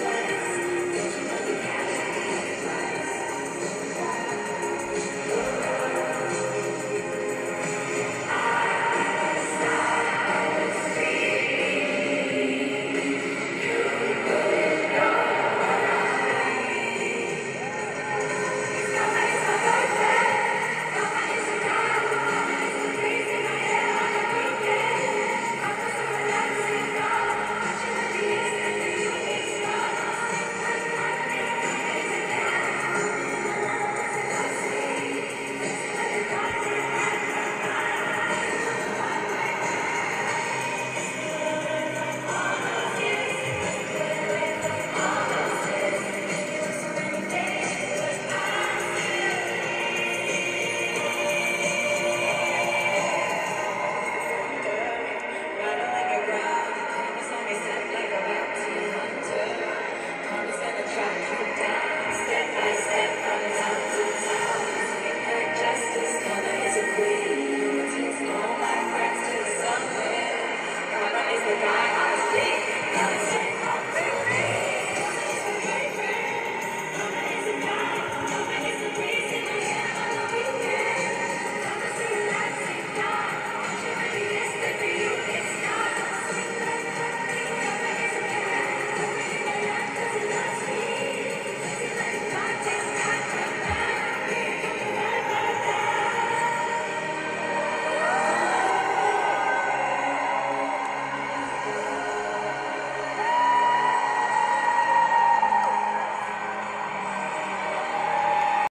Christ.